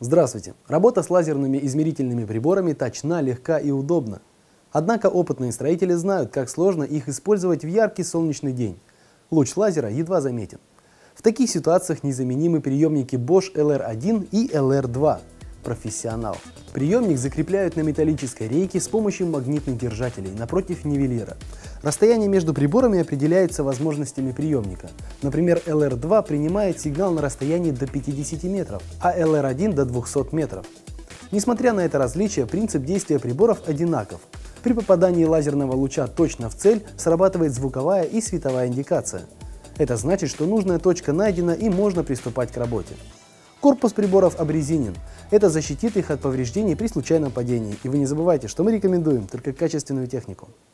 Здравствуйте! Работа с лазерными измерительными приборами точна, легка и удобна. Однако опытные строители знают, как сложно их использовать в яркий солнечный день. Луч лазера едва заметен. В таких ситуациях незаменимы приемники Bosch LR1 и LR2 профессионал. Приемник закрепляют на металлической рейке с помощью магнитных держателей напротив нивелира. Расстояние между приборами определяется возможностями приемника. Например, LR2 принимает сигнал на расстоянии до 50 метров, а LR1 до 200 метров. Несмотря на это различие, принцип действия приборов одинаков. При попадании лазерного луча точно в цель срабатывает звуковая и световая индикация. Это значит, что нужная точка найдена и можно приступать к работе. Корпус приборов обрезинен. Это защитит их от повреждений при случайном падении. И вы не забывайте, что мы рекомендуем только качественную технику.